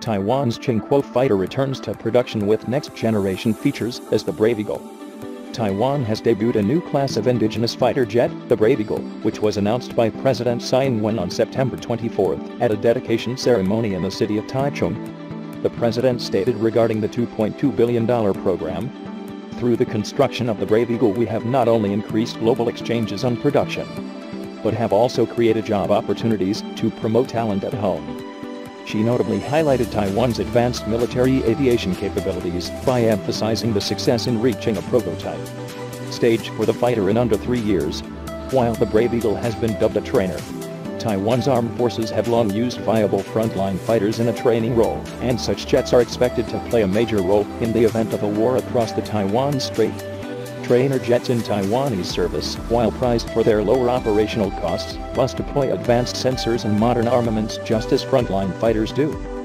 Taiwan's Ching-kuo fighter returns to production with next-generation features as the Brave Eagle. Taiwan has debuted a new class of indigenous fighter jet, the Brave Eagle, which was announced by President Tsai Ing-wen on September 24 at a dedication ceremony in the city of Taichung. The president stated regarding the $2.2 billion program, through the construction of the Brave Eagle we have not only increased global exchanges on production, but have also created job opportunities to promote talent at home. She notably highlighted Taiwan's advanced military aviation capabilities by emphasizing the success in reaching a prototype stage for the fighter in under three years, while the Brave Eagle has been dubbed a trainer. Taiwan's armed forces have long used viable frontline fighters in a training role, and such jets are expected to play a major role in the event of a war across the Taiwan Strait trainer jets in Taiwanese service, while prized for their lower operational costs, must deploy advanced sensors and modern armaments just as frontline fighters do.